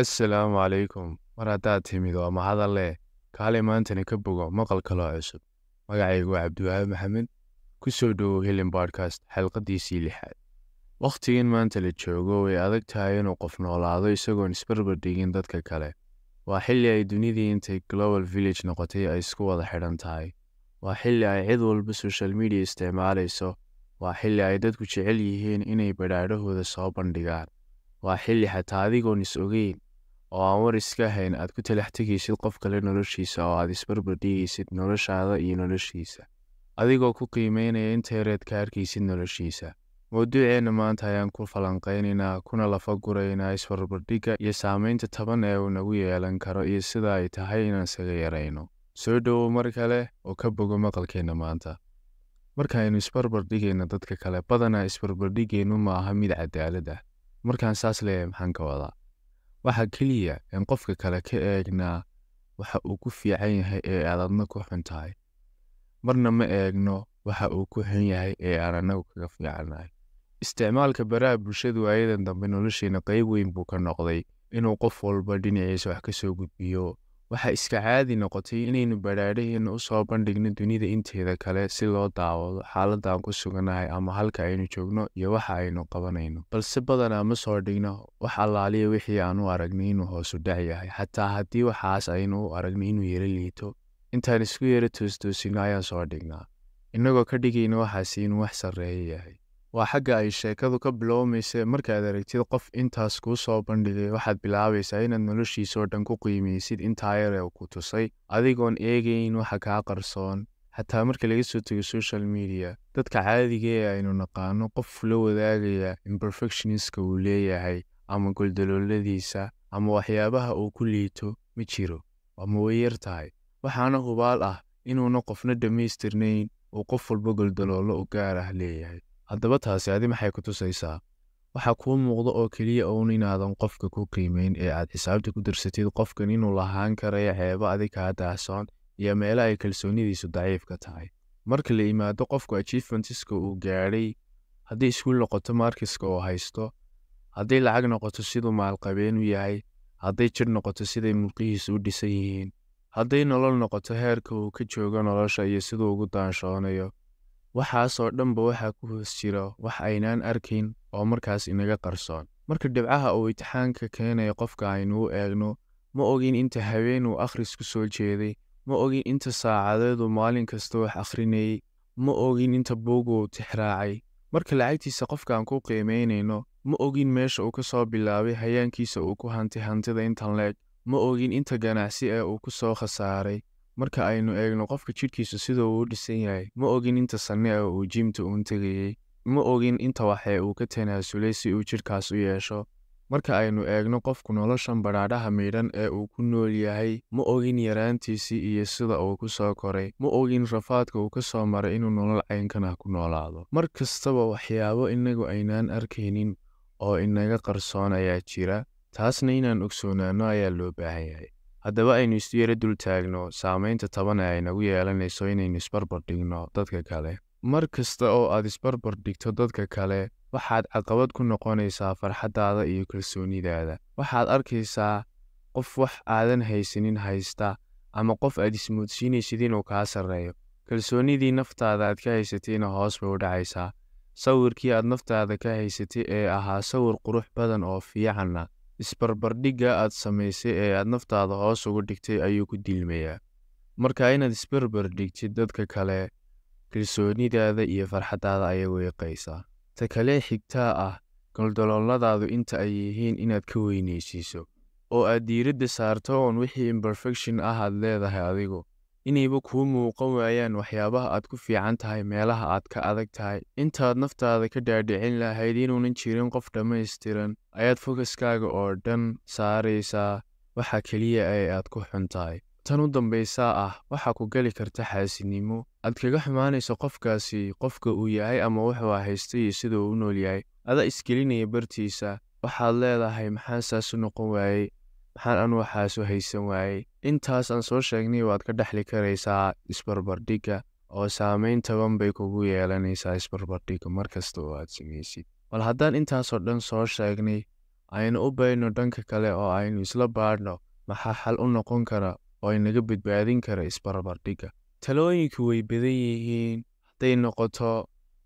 assalaamu calaykum mar haddaad timid waa mahadalle kaalay maantana ka bogo maqal kaloo cusub. Magacaygu waa cabdiwahaab maxamed. Ku soo dhowow helen bodkast xalqadiisii lixaad. Wakhtigan maanta la joogo way adag tahay inuu qof noolaado isagoon isbarbar dhigin dadka kale. Waa xilli ay dunidii intay global village noqotay ay isku wada xidhan tahay. Waa xilli ay cid walba social media isticmaalayso. Waa xilli ay dadku jecel yihiin inay badhaadhahooda soo bandhigaan. Waa xilli xataa adigoon is ogeyn oo aan war iska hayn aad ku talax tegaysid qof kale noloshiisa oo aad isbarbar dhigaysid noloshaada iyo noloshiisa. Adigoo ku qiimeynaya inta yareed ka arkaysid noloshiisa. Mawduuceenna maanta ayaan ku falanqaynaynaa kuna lafa guraynaa isbarbardhigga iyo saamaynta taban ee uu nagu yeelan karo iyo sida ay tahay inaan isaga yarayno. Soo dhowow mar kale oo ka bogo maqalkeenna maanta. Markaaynu isbarbar dhigayno dadka kale badanaa isbarbardhigeennu ma aha mid cadaalad ah. Markaan saas leeyahay maxaan ka wadaa waxaa keliya in qofka kale ka eegnaa waxa uu ku fiican yahay ee aad adna ku xun tahay. Marna ma eegno waxa uu ku xun yahay ee aan annagu kaga fiicannahay isticmaalka baraha bulshadu waayadan dambe nolosheenna qayb weyn buu ka noqday inuu qof walba dhinaciisa wax ka soo gudbiyo waxaa iska caadi noqotay inaynu badhaadhaheenna u soo bandhigno dunida inteeda kale si loo daawado xaaladda aan ku sugannahay ama halka aynu joogno iyo waxa aynu qabanayno. Balse badanaa ma soo dhigno wax allaaliya wixii aan u aragnay inuu hoosu dhac yahay. Xataa haddii waxaas aynu u aragnay inuu yaro liito intaan isku yaro toostoosinno ayaan soo dhignaa. Innagoo ka dhigayna waxaasi inuu wax sarreeya yahay waa xagga ay sheekadu ka bilowmaysa markaad aragtid qof intaas kuu soo bandhigay waxaad bilaabaysaa inaad noloshiisoo dhan ku qiimaysid intaa yare ku tusay. Adigoon eegayn waxa kaa qarsoon. Xataa marka laga soo tego social media dadka caadiga ee aynu naqaano qof la wadaagaya imperfectioniska uu leeyahay ama goldalooladiisa ama waxyaabaha uu ku liito ma jiro ama way yar tahay. Waxaana hubaal ah inuuna qofna dhammaystirnayn uu qof walba goldaloollo u gaar ah leeyahay haddaba taasi adi maxay ku tusaysaa? Waxaa kuu muuqda oo keliya uun inaadan qofka ku qiimayn ee aad xisaabta ku darsatid qofkan inuu lahaan karayo ceebo adig kaa daahsoon iyo meelo ay kalsoonidiisu daciif ka tahay. Marka la yimaado qofku achievementiska uu gaadhay haddii iskuul noqoto markiska uu haysto hadday lacag noqoto siduu maalqabeen u yahay hadday jir noqoto siday mulqihiisu u dhisan yihiin hadday nolol noqoto heerka uu ka joogo nolosha iyo siduu ugu daanshoonayo waxaasoo dhanba waxaa ku hoos jira wax aynaan arkayn oo markaas inaga qarsoon. Marka dhibcaha uu itixaanka keenaya qofka aynu u eegno ma ogin inta habeen uu akhris ku soo jeeday ma ogin inta saacadeed uu maalin kasta wax akhrinayey ma ogin inta buug uu tixraacay. Marka lacagtiisa qofkaan ku qiimaynayno ma ogin meesha uu ka soo bilaabay hayaankiisa uu ku hantay hantida intan leeg ma ogin inta ganacsi ee uu ku soo khasaaray marka aynu eegno qofka jidhkiisu sida uu u dhisan yahay ma ogin inta sanne ee uu jiimta uun tegayey ma ogin inta waxee uu ka tanaasulay si uu jidhkaas u yeesho. Marka aynu eegno qofku noloshan badhaadhaha miidhan ee uu ku nool yahay ma ogin yaraantiisii iyo sida uu ku soo koray ma ogin rafaadka uu ka soo maray inuu nolol caynkan ah ku noolaado. Mar kastaba waxyaabo innagu aynaan arkaynin oo inaga qarsoon ayaa jira taasna inaan ogsoonaanno ayaa loo baahan yahay haddaba aynu isu yaro dul taagno saamaynta taban ee ay nagu yeelanayso inaynu isbarbar dhigno dadka kale. Mar kasta oo aad isbarbar dhigto dadka kale waxaad caqabad ku noqonaysaa farxaddaada iyo kalsoonidaada. Waxaad arkaysaa qof wax aadan haysanin haysta ama qof aad ismoodsiinaysid inuu kaa sarreeyo. Kalsoonnidii naftaada aad ka haysatayna hoos bay u dhacaysaa. Sawirkii aad naftaada ka haysatay ee ahaa sawir qurux badan oo fiicanna isbarbardhigga aad samaysay ee aad naftaada hoos uga dhigtay ayuu ku dilmayaa marka inaad isbarbar dhigtid dadka kale kalsoonidaada iyo farxaddaada ayay weeqaysaa ta kale xigtaa ah goldalooladaadu inta ay yihiin inaad ka weynaysiiso oo aad diiradda saarto oon wixii imperfection ah aad leedahay adigu inayba kuu muuqan waayaan waxyaabaha aad ku fiican tahay meelaha aad ka adag tahay. Intaad naftaada ka dhaadhicin lahayd inuunan jirin qof dhammaystiran ayaad fokaskaaga oo dhan saaraysaa waxa keliya ee aad ku xun tahay. Tan u dambaysaa ah waxaa ku geli karta xaasidnimo aad kaga xumaanayso qofkaasi qofka uu yahay ama wuxuu haystay iyo sida uu u nool yahay. Adaa isgelinaya bartiisa waxaad leedahay maxaan saas u noqon waayey maxaan anu waxaasu haysan waayey. Intaas aan soo sheegnay waad ka dhexli karaysaa isbarbardhigga oo saamayn taban bay kugu yeelanaysaa isbarbardhigga. Mar kasta oo aad samaysid. Bal haddaan intaasoo dhan soo sheegnay aynu u bayno dhanka kale oo aynu isla baadhno. Maxaa xal u noqon kara oo inaga badbaadin kara isbarbardhigga? Talooyinku way badan yihiin. Hadday noqoto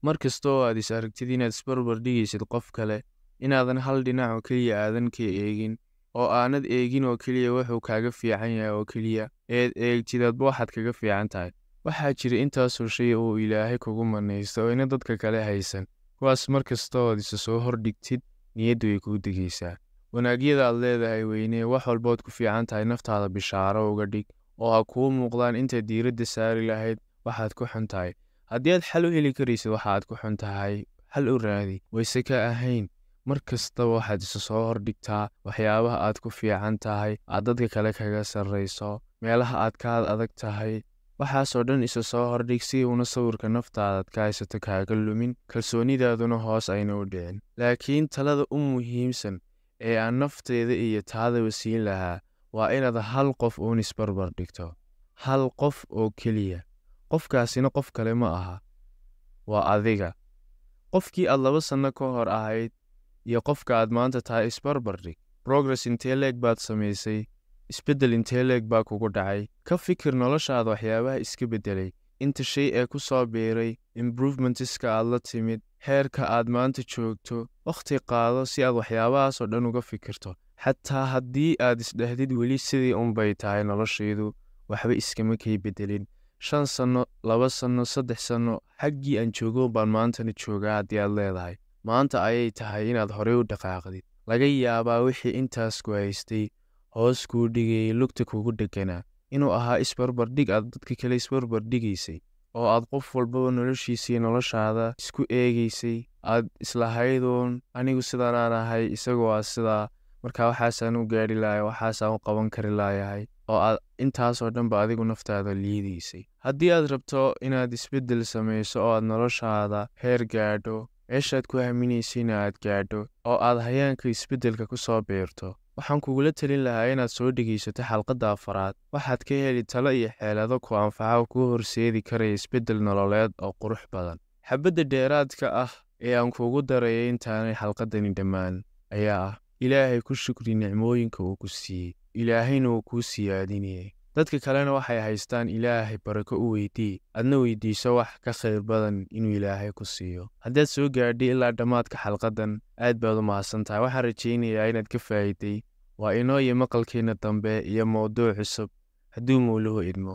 mar kasta oo aad is aragtid inaad isbarbardhigaysid qof kale inaadan hal dhinac oo keliya aadan ka eegin oo aanad eegin oo keliya wuxuu kaaga fiican yahay oo keliya. Eed eegtid adba waxaad kaga fiican tahay. Waxaa jira intaasoo shay oo ilaahay kugu manaysta oo ina dadka kale haysan. Kuwaas mar ood isa soo hordhigtid niyaddu way kuu degaysaa. Wanaagyada aad leedahay weynee wax walbood ku fiican tahay naftaada bishaaro uga dhig oo ha kuu muuqdaan intaad diiradda saari lahayd waxaad ku xun tahay. Haddii aad xal u heli karaysid waxaad ku xun tahay. Xal u raadi wayse ka ahayn mar kastaba waxaad isa soo hordhigtaa waxyaabaha aad ku fiican tahay aad dadka kale kaga sarrayso meelaha aad kaad adag tahay waxaasoo dhan isa soo hordhig si uuna sawirka naftaadaad ka haysato kaaga lumin. Kalsoonidaaduna hoos ayna u dhicin. Laakiin talada u muhiimsan ee aan nafteeda iyo taadaba siin lahaa waa inaad hal qof uun isbarbar dhigto. Hal qof oo keliya. Qofkaasina qof kale ma aha. Waa adiga. Qofkii aad laba sanno ka hor ahayd iyo qofka aad maanta tahay isbarbar dhig progress intee leeg baad samaysay isbeddel intee leeg baa kugu dhacay ka fikir noloshaada waxyaabaha iska beddelay inta shay ee ku soo biiray improvementska aad la timid heerka aad maanta joogto wakhti qaado si aad waxyaabahaasoo dhan uga fikirto. Xataa haddii aad isdhahdid weli sidii unbay tahay noloshaydu waxba iskama kay beddelin. Shan sanno laba sanno saddex sanno xaggii aan joogo baan maantana joogaa haddii aad leedahay maanta ayay tahay inaad horey u dhaqaaqdid. Laga yaabaa wixii intaas ku haystay hoos kuu dhigayay lugta kugu dhegganaa. Inuu ahaa isbarbardhig aad dadka kale isbarbardhigaysay oo aad qof walbaba noloshiisii noloshaada isku eegaysay. Aad islahayduun anigu sidanaan ahay isagoo aa sidaa markaa waxaasaan u gaadhi lahay waxaasaan u qaban kari laayahay oo aad intaasoo dhanba adigu naftaada liidaysay. Haddii aad rabto inaad isbeddel samayso oo aad noloshaada heer gaadho meeshaad ku haminaysayna aad gaadho oo aad hayaanka isbeddelka ku soo biirto waxaan kugula telin lahaa inaad soo dhegaysato xalqadda afaraad waxaad ka heli talo iyo xeelado ku anfaca kuu horseedi karaya isbeddel nololeed oo qurux badan. Xabadda dheeraadka ah ee aan kuugu daraya intaanay xalqaddani dhammaan ayaa ah. Ilaahay ku shukri nicmooyinka uu ku siiyey ilaahayna uu kuu siyaadinayay dadka kalena waxay haystaan ilaahay barako u weydii adna weydiiso wax ka khayr badan inuu ilaahay ku siiyo. Haddaad soo gaadhay ilaa dhammaadka xalqaddan aad baad u mahadsan tahay waxaan rajaynayaa inaad ka faa'iiday. Waa inoo iyo maqalkeenna dambe iyo mawduuc cusub. Hadduu mowluhu idmo